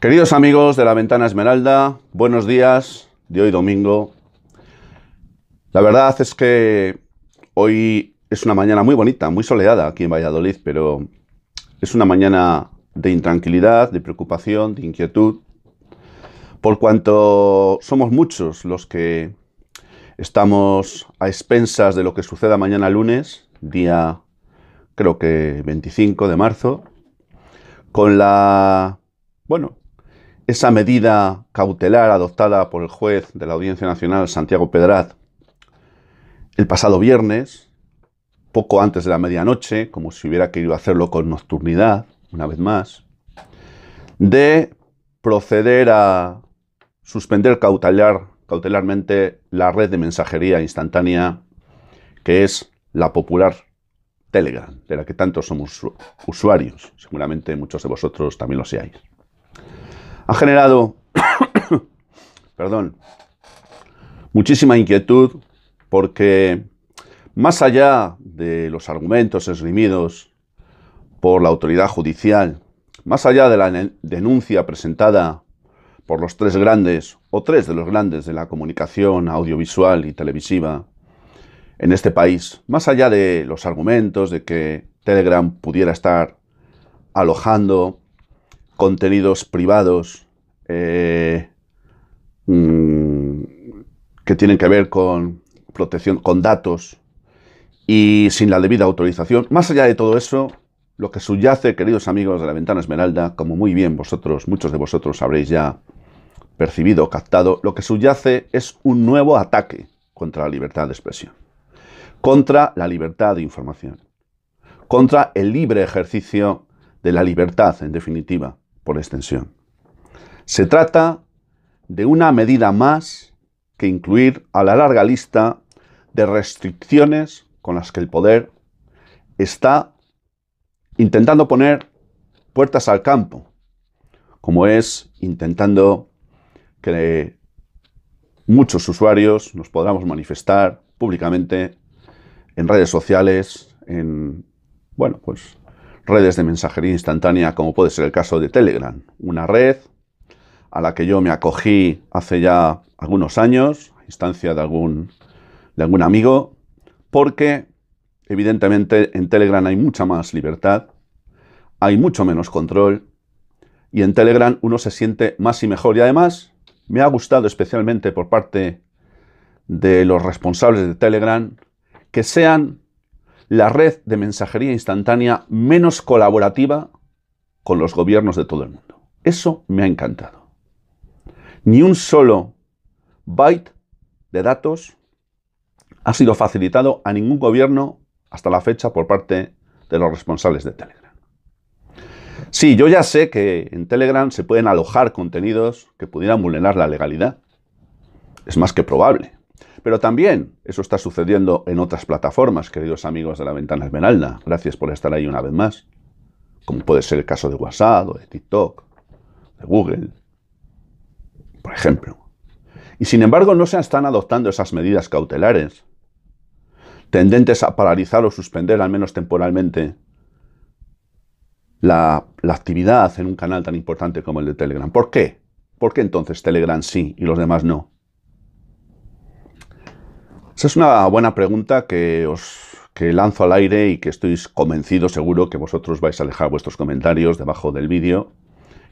Queridos amigos de la Ventana Esmeralda, buenos días de hoy domingo. La verdad es que hoy es una mañana muy bonita, muy soleada aquí en Valladolid, pero es una mañana de intranquilidad, de preocupación, de inquietud, por cuanto somos muchos los que estamos a expensas de lo que suceda mañana lunes, día creo que 25 de marzo, con la, bueno, esa medida cautelar adoptada por el juez de la Audiencia Nacional, Santiago Pedrat, el pasado viernes, poco antes de la medianoche, como si hubiera querido hacerlo con nocturnidad, una vez más, de proceder a suspender cautelar, cautelarmente la red de mensajería instantánea que es la popular Telegram, de la que tanto somos usuarios. Seguramente muchos de vosotros también lo seáis. Ha generado, perdón, muchísima inquietud porque más allá de los argumentos esgrimidos por la autoridad judicial, más allá de la denuncia presentada por los tres grandes o tres de los grandes de la comunicación audiovisual y televisiva en este país, más allá de los argumentos de que Telegram pudiera estar alojando contenidos privados eh, mm, que tienen que ver con protección, con datos y sin la debida autorización. Más allá de todo eso, lo que subyace, queridos amigos de la Ventana Esmeralda, como muy bien vosotros, muchos de vosotros habréis ya percibido, captado, lo que subyace es un nuevo ataque contra la libertad de expresión contra la libertad de información, contra el libre ejercicio de la libertad, en definitiva, por extensión. Se trata de una medida más que incluir a la larga lista de restricciones con las que el poder está intentando poner puertas al campo, como es intentando que muchos usuarios nos podamos manifestar públicamente en redes sociales, en, bueno, pues redes de mensajería instantánea, como puede ser el caso de Telegram, una red a la que yo me acogí hace ya algunos años, a instancia de algún, de algún amigo, porque evidentemente en Telegram hay mucha más libertad, hay mucho menos control, y en Telegram uno se siente más y mejor. Y además me ha gustado especialmente por parte de los responsables de Telegram que sean la red de mensajería instantánea menos colaborativa con los gobiernos de todo el mundo. Eso me ha encantado. Ni un solo byte de datos ha sido facilitado a ningún gobierno hasta la fecha por parte de los responsables de Telegram. Sí, yo ya sé que en Telegram se pueden alojar contenidos que pudieran vulnerar la legalidad. Es más que probable. Pero también eso está sucediendo en otras plataformas, queridos amigos de la Ventana Esmeralda. Gracias por estar ahí una vez más. Como puede ser el caso de WhatsApp o de TikTok, de Google, por ejemplo. Y sin embargo no se están adoptando esas medidas cautelares, tendentes a paralizar o suspender, al menos temporalmente, la, la actividad en un canal tan importante como el de Telegram. ¿Por qué? ¿Por qué entonces Telegram sí y los demás no? Esa es una buena pregunta que os lanzo al aire y que estoy convencido seguro que vosotros vais a dejar vuestros comentarios debajo del vídeo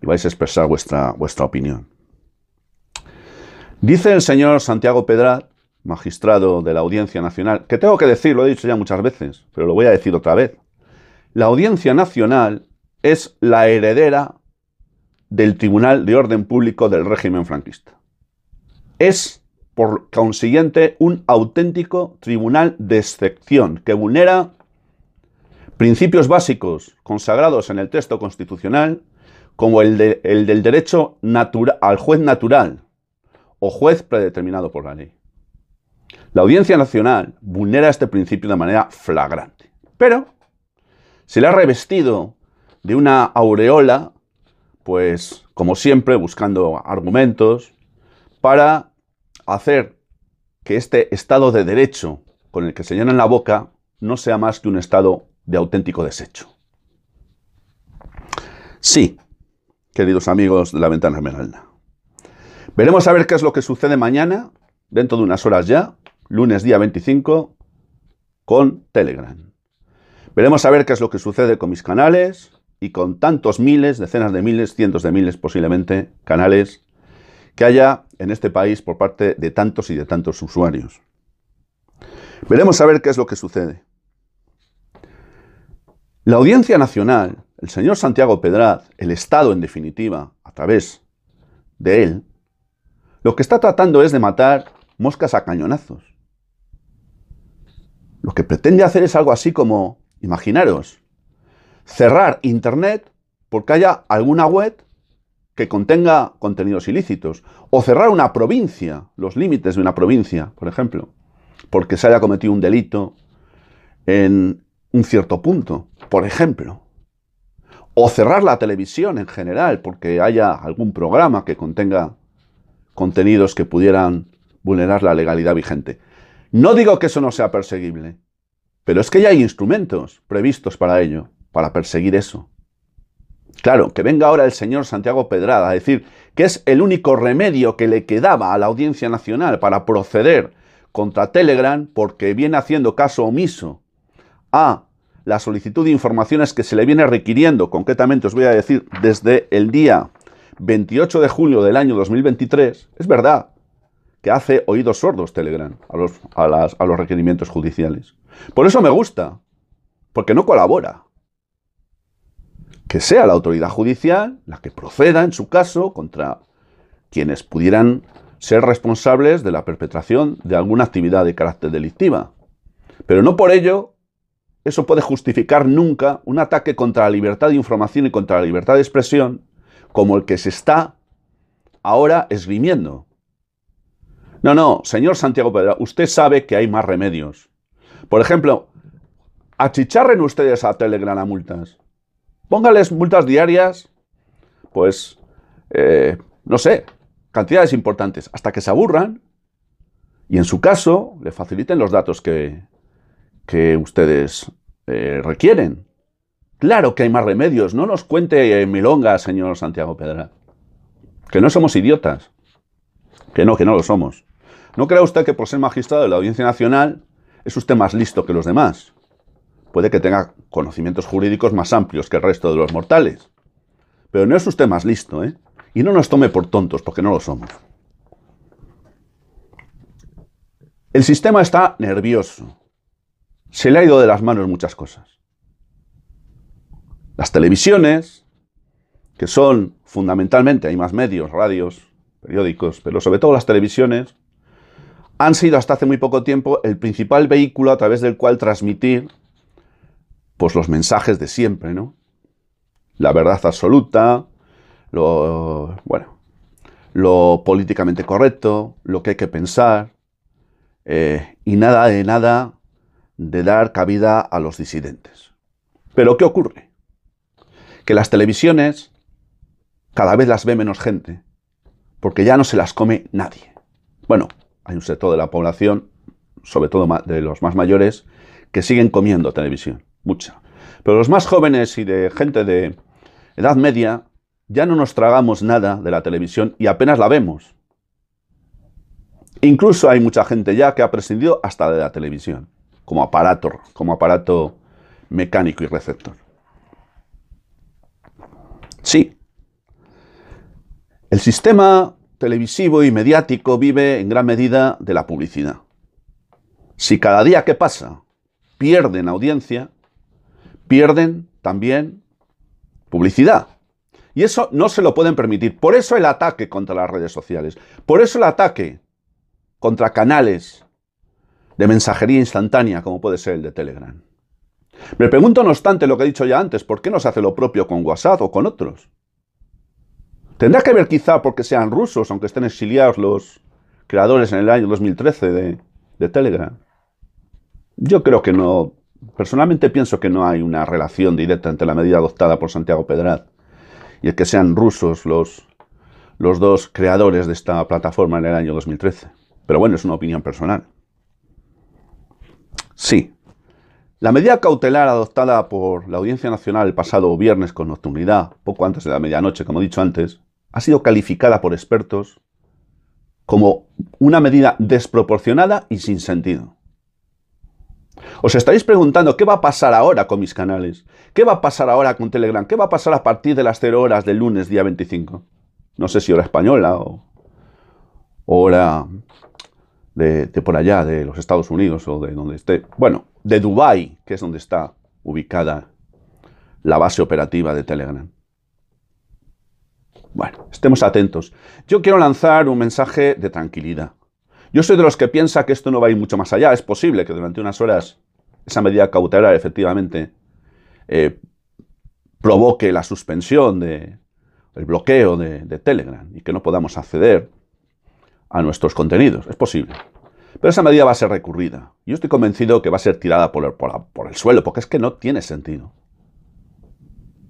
y vais a expresar vuestra, vuestra opinión. Dice el señor Santiago Pedrat, magistrado de la Audiencia Nacional, que tengo que decir, lo he dicho ya muchas veces, pero lo voy a decir otra vez. La Audiencia Nacional es la heredera del Tribunal de Orden Público del régimen franquista. Es por consiguiente, un auténtico tribunal de excepción que vulnera principios básicos consagrados en el texto constitucional, como el, del derecho al juez natural o juez predeterminado por la ley. La Audiencia Nacional vulnera este principio de manera flagrante, pero se le ha revestido de una aureola, pues como siempre buscando argumentos para hacer que este Estado de Derecho con el que se llenan la boca no sea más que un Estado de auténtico desecho. Sí, queridos amigos de la Ventana Esmeralda. Veremos a ver qué es lo que sucede mañana, dentro de unas horas ya, lunes día 25, con Telegram. Veremos a ver qué es lo que sucede con mis canales y con tantos miles, decenas de miles, cientos de miles posiblemente, canales que haya en este país por parte de tantos y de tantos usuarios. Veremos a ver qué es lo que sucede. La Audiencia Nacional, el señor Santiago Pedraz, el Estado en definitiva, a través de él, lo que está tratando es de matar moscas a cañonazos. Lo que pretende hacer es algo así como, imaginaros, cerrar Internet porque haya alguna web que contenga contenidos ilícitos, o cerrar una provincia, los límites de una provincia, por ejemplo, porque se haya cometido un delito en un cierto punto, por ejemplo. O cerrar la televisión en general porque haya algún programa que contenga contenidos que pudieran vulnerar la legalidad vigente. No digo que eso no sea perseguible, pero es que ya hay instrumentos previstos para ello, para perseguir eso. Claro, que venga ahora el señor Santiago Pedrada a decir que es el único remedio que le quedaba a la Audiencia Nacional para proceder contra Telegram porque viene haciendo caso omiso a la solicitud de informaciones que se le viene requiriendo, concretamente os voy a decir, desde el día 28 de julio del año 2023, es verdad que hace oídos sordos Telegram a los, a los requerimientos judiciales. Por eso me gusta, porque no colabora. Que sea la autoridad judicial la que proceda en su caso contra quienes pudieran ser responsables de la perpetración de alguna actividad de carácter delictiva. Pero no por ello eso puede justificar nunca un ataque contra la libertad de información y contra la libertad de expresión como el que se está ahora esgrimiendo. No, no, señor Santiago Pedra, usted sabe que hay más remedios. Por ejemplo, achicharren ustedes a Telegram multas. Póngales multas diarias, pues, eh, no sé, cantidades importantes, hasta que se aburran y en su caso le faciliten los datos que, que ustedes eh, requieren. Claro que hay más remedios. No nos cuente eh, milonga, señor Santiago Pedra. Que no somos idiotas. Que no, que no lo somos. No crea usted que por ser magistrado de la Audiencia Nacional es usted más listo que los demás. Puede que tenga conocimientos jurídicos más amplios que el resto de los mortales. Pero no es usted más listo, ¿eh? Y no nos tome por tontos, porque no lo somos. El sistema está nervioso se le ha ido de las manos muchas cosas. Las televisiones, que son fundamentalmente, hay más medios, radios, periódicos, pero sobre todo las televisiones, han sido hasta hace muy poco tiempo el principal vehículo a través del cual transmitir pues los mensajes de siempre, ¿no? La verdad absoluta, lo bueno, lo políticamente correcto, lo que hay que pensar, eh, y nada de nada de dar cabida a los disidentes. Pero ¿qué ocurre? Que las televisiones cada vez las ve menos gente, porque ya no se las come nadie. Bueno, hay un sector de la población, sobre todo de los más mayores, que siguen comiendo televisión, mucha. Pero los más jóvenes y de gente de edad media, ya no nos tragamos nada de la televisión y apenas la vemos. Incluso hay mucha gente ya que ha prescindido hasta de la televisión como aparato, como aparato mecánico y receptor. Sí, el sistema televisivo y mediático vive en gran medida de la publicidad. Si cada día que pasa pierden audiencia, pierden también publicidad. Y eso no se lo pueden permitir. Por eso el ataque contra las redes sociales. Por eso el ataque contra canales de mensajería instantánea como puede ser el de Telegram. Me pregunto, no obstante, lo que he dicho ya antes, ¿por qué no se hace lo propio con WhatsApp o con otros? ¿Tendrá que ver quizá porque sean rusos, aunque estén exiliados los creadores en el año 2013 de, de Telegram? Yo creo que no. Personalmente pienso que no hay una relación directa entre la medida adoptada por Santiago Pedrat y el que sean rusos los, los dos creadores de esta plataforma en el año 2013. Pero bueno, es una opinión personal. Sí, La medida cautelar adoptada por la Audiencia Nacional el pasado viernes con nocturnidad, poco antes de la medianoche, como he dicho antes, ha sido calificada por expertos como una medida desproporcionada y sin sentido. Os estáis preguntando qué va a pasar ahora con mis canales, qué va a pasar ahora con Telegram, qué va a pasar a partir de las 0 horas del lunes día 25. No sé si hora española o hora de, por allá, de los Estados Unidos o de donde esté. Bueno, de Dubái, que es donde está ubicada la base operativa de Telegram. Bueno, estemos atentos. Yo quiero lanzar un mensaje de tranquilidad. Yo soy de los que piensa que esto no va a ir mucho más allá. Es posible que durante unas horas esa medida cautelar efectivamente eh, provoque la suspensión de el bloqueo de, de Telegram y que no podamos acceder a nuestros contenidos. Es posible. Pero esa medida va a ser recurrida. Yo estoy convencido que va a ser tirada por el, por, el suelo, porque es que no tiene sentido.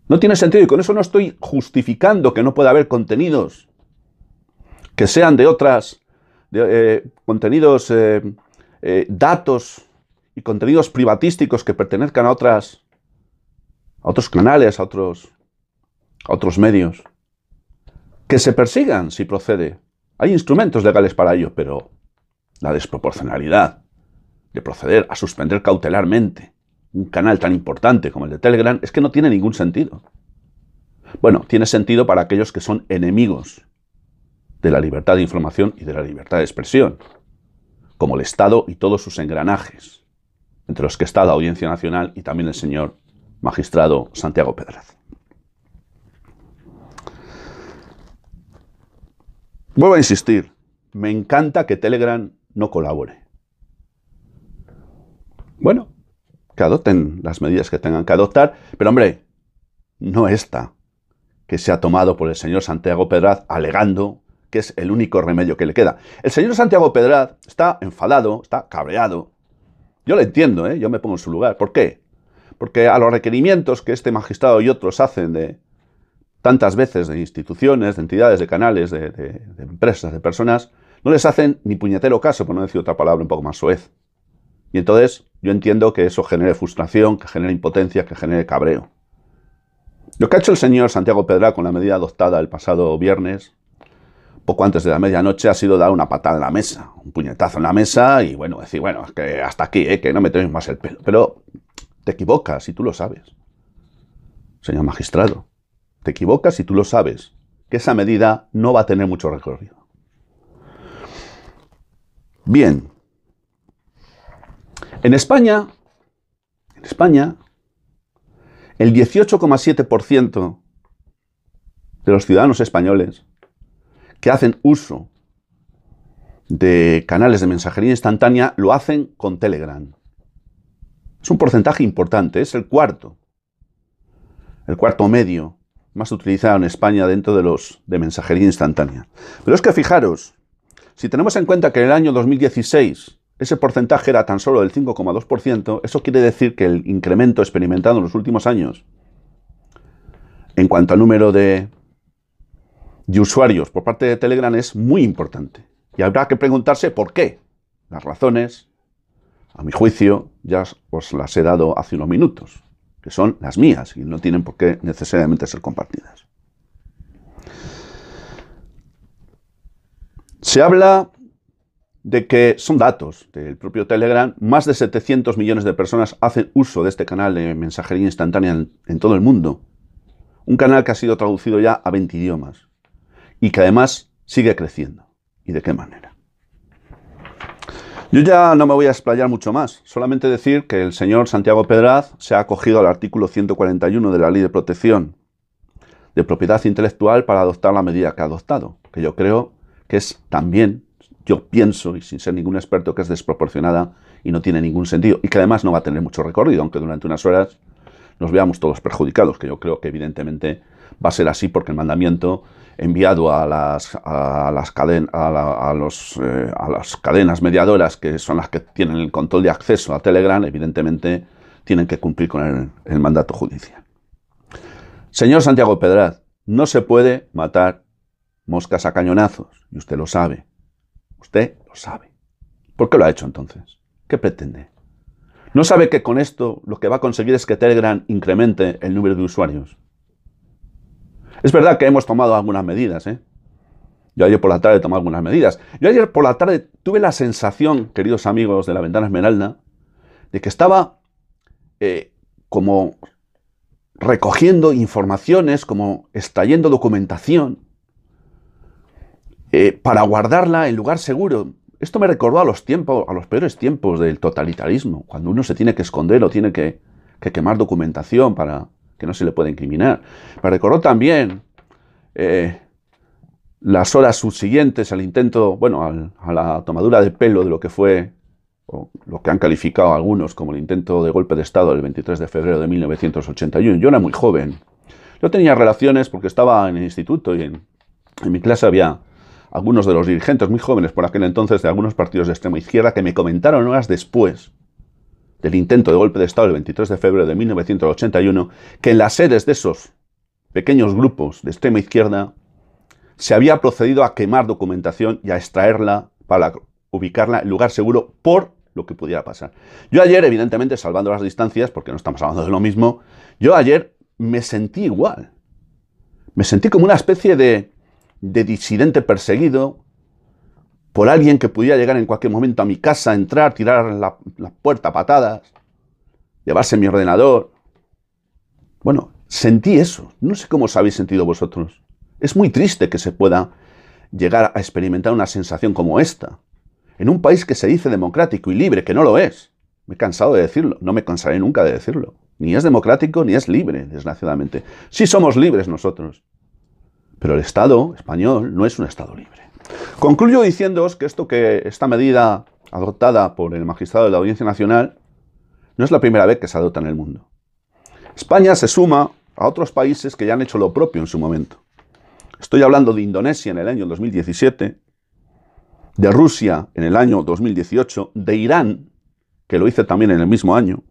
No tiene sentido y con eso no estoy justificando que no pueda haber contenidos que sean de otras, eh, contenidos, eh, datos y contenidos privatísticos que pertenezcan a otras, a otros canales, a otros, a otros medios, que se persigan si procede. Hay instrumentos legales para ello, pero la desproporcionalidad de proceder a suspender cautelarmente un canal tan importante como el de Telegram es que no tiene ningún sentido. Bueno, tiene sentido para aquellos que son enemigos de la libertad de información y de la libertad de expresión, como el Estado y todos sus engranajes, entre los que está la Audiencia Nacional y también el señor magistrado Santiago Pedraz. Vuelvo a insistir, me encanta que Telegram no colabore. Bueno, que adopten las medidas que tengan que adoptar, pero hombre, no esta que se ha tomado por el señor Santiago Pedraz alegando que es el único remedio que le queda. El señor Santiago Pedraz está enfadado, está cabreado. Yo lo entiendo, ¿eh? yo me pongo en su lugar. ¿Por qué? Porque a los requerimientos que este magistrado y otros hacen de tantas veces de instituciones, de entidades, de canales, de, empresas, de personas, no les hacen ni puñetero caso, por no decir otra palabra un poco más suez. Y entonces yo entiendo que eso genere frustración, que genere impotencia, que genere cabreo. Lo que ha hecho el señor Santiago Pedra con la medida adoptada el pasado viernes, poco antes de la medianoche, ha sido dar una patada en la mesa, un puñetazo en la mesa y bueno, decir, bueno, es que hasta aquí, ¿eh? que no me tenéis más el pelo. Pero te equivocas y tú lo sabes, señor magistrado. Te equivocas y tú lo sabes, que esa medida no va a tener mucho recorrido. Bien. En España, en España, el 18,7% de los ciudadanos españoles que hacen uso de canales de mensajería instantánea lo hacen con Telegram. Es un porcentaje importante, es el cuarto, el cuarto medio más utilizado en España dentro de los de mensajería instantánea. Pero es que fijaros, si tenemos en cuenta que en el año 2016 ese porcentaje era tan solo del 5,2%, eso quiere decir que el incremento experimentado en los últimos años en cuanto al número de, de usuarios por parte de Telegram es muy importante. Y habrá que preguntarse por qué. Las razones, a mi juicio, ya os las he dado hace unos minutos que son las mías y no tienen por qué necesariamente ser compartidas. Se habla de que son datos del propio Telegram, más de 700 millones de personas hacen uso de este canal de mensajería instantánea en, en, todo el mundo. Un canal que ha sido traducido ya a 20 idiomas y que además sigue creciendo. ¿Y de qué manera? Yo ya no me voy a explayar mucho más, solamente decir que el señor Santiago Pedraz se ha acogido al artículo 141 de la Ley de Protección de Propiedad Intelectual para adoptar la medida que ha adoptado, que yo creo que es también, yo pienso, y sin ser ningún experto, que es desproporcionada y no tiene ningún sentido, y que además no va a tener mucho recorrido, aunque durante unas horas nos veamos todos perjudicados, que yo creo que evidentemente va a ser así porque el mandamiento enviado a las, a las, a, los, eh, a las cadenas mediadoras, que son las que tienen el control de acceso a Telegram, evidentemente tienen que cumplir con el mandato judicial. Señor Santiago Pedraz, no se puede matar moscas a cañonazos, y usted lo sabe. Usted lo sabe. ¿Por qué lo ha hecho entonces? ¿Qué pretende? ¿No sabe que con esto lo que va a conseguir es que Telegram incremente el número de usuarios? Es verdad que hemos tomado algunas medidas, ¿eh? Yo ayer por la tarde tomé algunas medidas. Yo ayer por la tarde tuve la sensación, queridos amigos de la Ventana Esmeralda, de que estaba eh, como recogiendo informaciones, como extrayendo documentación eh, para guardarla en lugar seguro. Esto me recordó a los tiempos, a los peores tiempos del totalitarismo, cuando uno se tiene que esconder o tiene que, quemar documentación para que no se le pueda incriminar. Me recordó también eh, las horas subsiguientes al intento, bueno, a la tomadura de pelo de lo que fue, o lo que han calificado algunos como el intento de golpe de Estado del 23 de febrero de 1981. Yo era muy joven. Yo tenía relaciones porque estaba en el instituto y en mi clase había algunos de los dirigentes muy jóvenes por aquel entonces de algunos partidos de extrema izquierda que me comentaron horas después del intento de golpe de Estado del 23 de febrero de 1981 que en las sedes de esos pequeños grupos de extrema izquierda se había procedido a quemar documentación y a extraerla para ubicarla en lugar seguro por lo que pudiera pasar. Yo ayer, evidentemente, salvando las distancias, porque no estamos hablando de lo mismo, yo ayer me sentí igual. Me sentí como una especie de, de disidente perseguido por alguien que pudiera llegar en cualquier momento a mi casa, entrar, tirar la, puerta a patadas, llevarse mi ordenador. Bueno, sentí eso. No sé cómo os habéis sentido vosotros. Es muy triste que se pueda llegar a experimentar una sensación como esta, en un país que se dice democrático y libre, que no lo es. Me he cansado de decirlo, no me cansaré nunca de decirlo. Ni es democrático ni es libre, desgraciadamente. Sí somos libres nosotros, pero el Estado español no es un Estado libre. Concluyo diciéndoos que esto que esta medida adoptada por el magistrado de la Audiencia Nacional no es la primera vez que se adopta en el mundo. España se suma a otros países que ya han hecho lo propio en su momento. Estoy hablando de Indonesia en el año 2017, de Rusia en el año 2018, de Irán, que lo hice también en el mismo año.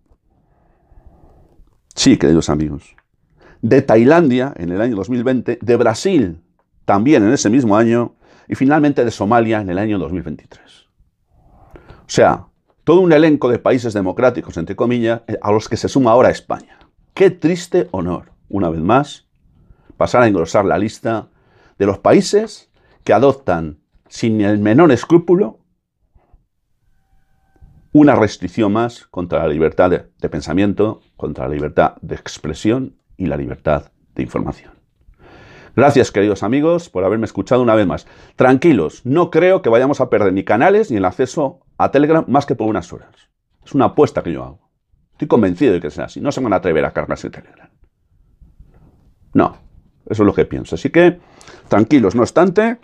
Sí, queridos amigos. De Tailandia en el año 2020, de Brasil también en ese mismo año y finalmente de Somalia en el año 2023. O sea, todo un elenco de países democráticos, entre comillas, a los que se suma ahora España. Qué triste honor, una vez más, pasar a engrosar la lista de los países que adoptan sin el menor escrúpulo una restricción más contra la libertad de, pensamiento, contra la libertad de expresión y la libertad de información. Gracias, queridos amigos, por haberme escuchado una vez más. Tranquilos, no creo que vayamos a perder ni canales ni el acceso a Telegram más que por unas horas. Es una apuesta que yo hago. Estoy convencido de que sea así. No se van a atrever a cargarse Telegram. No, eso es lo que pienso. Así que, tranquilos. No obstante,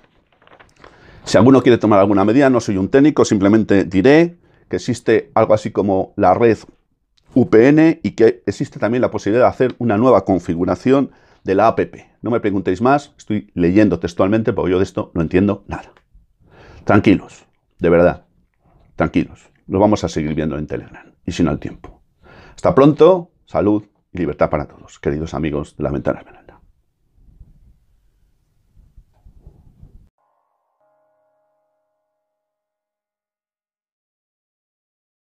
si alguno quiere tomar alguna medida, no soy un técnico, simplemente diré que existe algo así como la red UPN y que existe también la posibilidad de hacer una nueva configuración de la APP. No me preguntéis más, estoy leyendo textualmente porque yo de esto no entiendo nada. Tranquilos, de verdad, tranquilos. Lo vamos a seguir viendo en Telegram y sin al tiempo. Hasta pronto, salud y libertad para todos, queridos amigos de la Ventana.